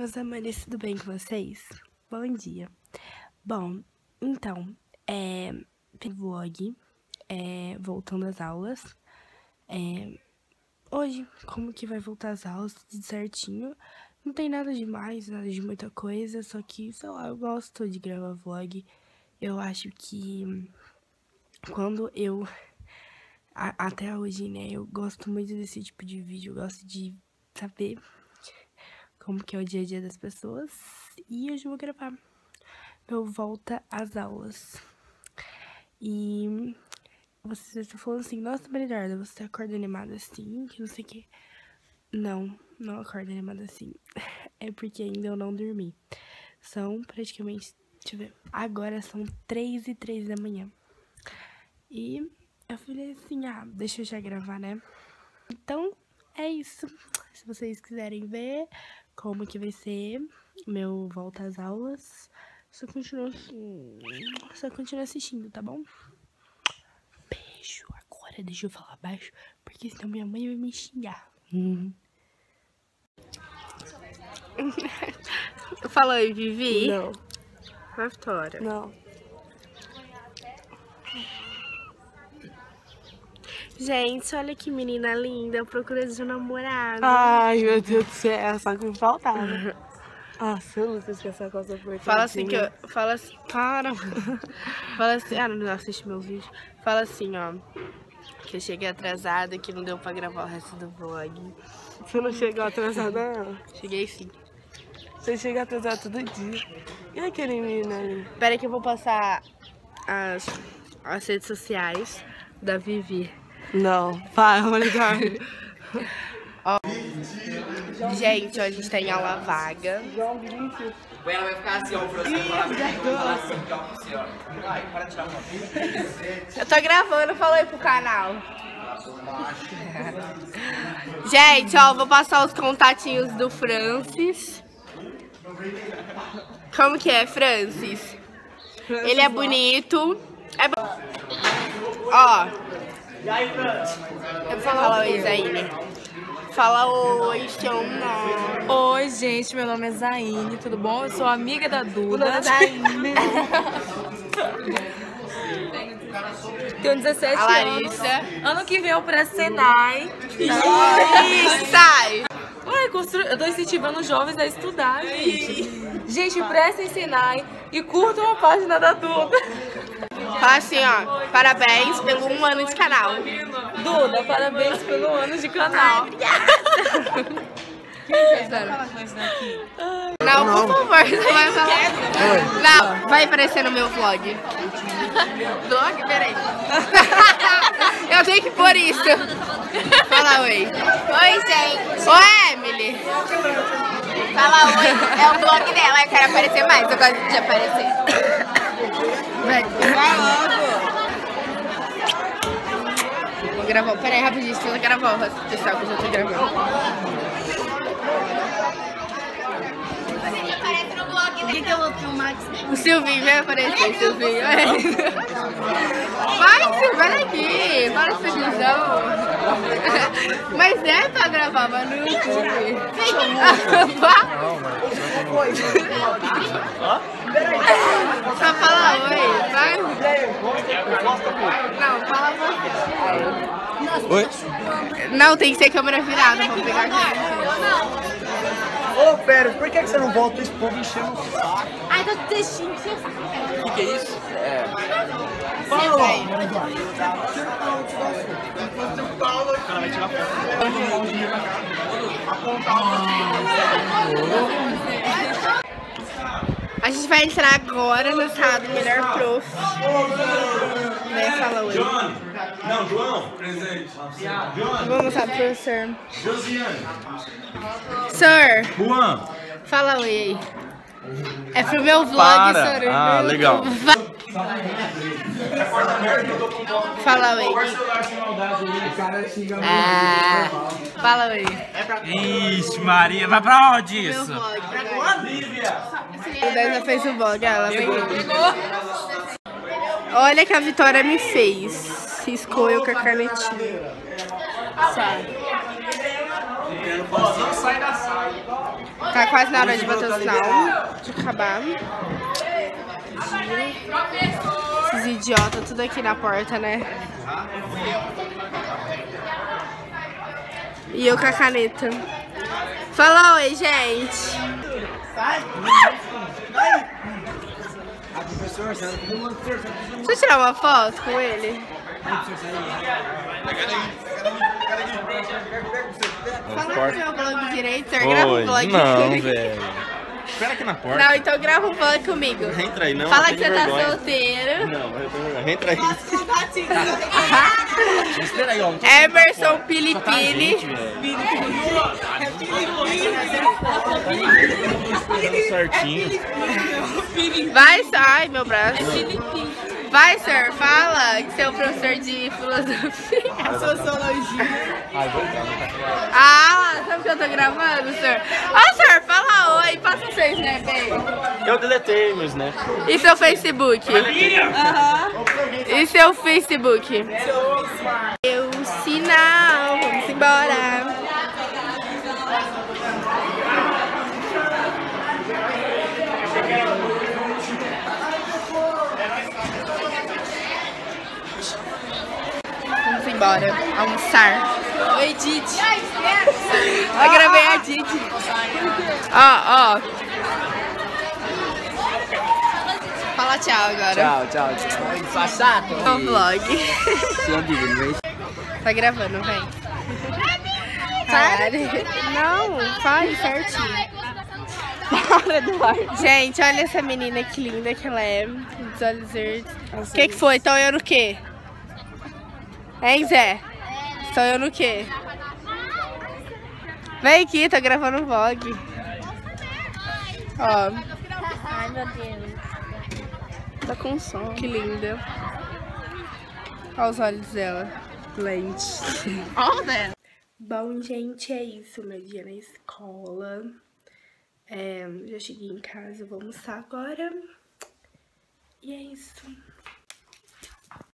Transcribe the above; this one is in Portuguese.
Meus amores, tudo bem com vocês? Bom dia. Bom, então, é... vlog, é... voltando às aulas. É... Hoje, como que vai voltar às aulas, tudo certinho. Não tem nada demais, nada de muita coisa, só que, sei lá, eu gosto de gravar vlog. Eu acho que quando eu... A... Até hoje, né, eu gosto muito desse tipo de vídeo, eu gosto de saber como que é o dia a dia das pessoas. E hoje eu vou gravar meu volta às aulas. E vocês estão falando assim, nossa, Bernarda, você acorda animada assim, que não sei o que. Não, não acordo animada assim. É porque ainda eu não dormi. São praticamente, deixa eu ver, agora são 3 e 3 da manhã. E eu falei assim, ah, deixa eu já gravar, né? Então, é isso. Se vocês quiserem ver, como que vai ser meu volta às aulas. Só continua, só continua assistindo, tá bom? Beijo. Agora deixa eu falar baixo, porque senão minha mãe vai me xingar. Uhum. Fala aí, Vivi. Não. A Vitória. Não. Gente, olha que menina linda, procura de um namorado. Ai, meu Deus do céu, só que me faltava. Nossa, eu não sei se essa coisa foi Fala assim que eu. Fala assim. Para. Fala assim. Ah, não assiste meu vídeo. Fala assim, ó. Que eu cheguei atrasada, que não deu pra gravar o resto do vlog. Você não chegou atrasada, não? Cheguei sim. Você chega atrasada todo dia. E aquele menino ali? Pera aí que eu vou passar as, as redes sociais da Vivi. Não, vai, vou ligar. Ó, gente, ó, a gente tá em aula vaga. Ela vai ficar assim, ó, o professor vai falar assim, ó, assim, ó. Vai, para tirar uma Eu tô gravando, fala aí pro canal. Gente, ó, vou passar os contatinhos do Francis. Como que é, Francis? Ele é bonito. É bo... Ó. Eu vou falar oi, Zaine. Fala oi, nome. Oi, gente, meu nome é Zaine, tudo bom? Eu sou amiga da Duda. Tenho 17 A anos. Larissa. Ano que vem eu presto Senai. Sai. Ué, constru... eu tô incentivando os jovens a estudar, gente. Gente, prestem Senai e curtam a página da Duda. Fala assim, ó. Parabéns pelo um ano de canal. Duda, parabéns pelo ano de canal. Não, por favor, você vai falar. Não, vai aparecer no meu vlog. Vlog? Peraí. Eu tenho que pôr isso. Fala oi. Oi, gente. Oi, Emily. Fala oi. É o vlog dela, eu quero aparecer mais. Eu gosto de aparecer. Vai. Vai logo. Vou gravar. Peraí, rapidinho, deixa eu gravar o pessoal que eu já tô gravando. O que, que eu vou filmar? O Silvinho vai aparecer, o Silvinho. É. Vai, Silvinho, vai aqui. Para de televisão. Mas é pra gravar, mas no YouTube. Só fala oi, vai. Não, fala você. Oi? Não, tem que ser câmera virada pra pegar aqui. Ô, Pera, por que que você não volta esse povo enchendo o saco? Ai, tô deixando. O que que é isso? É. Fala vai tirar A gente vai entrar agora na sala do melhor prof. Né, fala. Não, João. Presente. Vamos mostrar pro professor. Josiane. Sir, Juan. fala oi aí. É pro meu vlog, Para. sir. Ah, legal. YouTube. Fala oi. Ah, fala oi. Ixi, Maria, vai pra onde isso? vlog. O Dani já fez o vlog, ela vem. Olha que a Vitória me fez. Riscou eu com a canetinha. Sala. Tá quase na hora de bater o sinal, de acabar. Esses idiotas, tudo aqui na porta, né? E eu com a caneta. Fala oi, gente. Deixa eu tirar uma foto com ele. Fala no meu vlog direito, senhor. Grava um Oi, vlog não, velho. Espera aqui na porta. Não, então grava um vlog comigo. Entra aí, não. Fala que você tá vergonha. solteiro. Não, eu tenho vergonha. Entra aí. Espera aí, ó. Emerson Pili Tá. Tá certinho. Vai, sai, meu braço. Vai, senhor, fala que você é o professor de filosofia. Não tá. Ah, sabe que eu tô gravando, senhor? Oi, snap aí. Eu deletei meu snap. E seu Facebook? E seu Facebook? Eu sinal, vamos embora. Vamos embora, almoçar. Oi, Didi. A Didi. Ó, ó. Fala tchau agora. Tchau, tchau, tchau. Passato. É um vlog. Tá gravando, vem. Para. Não, faz certinho. Para, Eduardo. Gente, olha essa menina que linda que ela é. Os olhos verdes. O que, que foi? Então eu no quê? Hein, Zé? Então eu no quê? Vem aqui, tô gravando um vlog. Ó, Ai, meu Deus. tá com som. Que linda. Olha os olhos dela. Lente. Olha Bom, gente, é isso. Meu dia na escola. É, já cheguei em casa, vou almoçar agora. E é isso.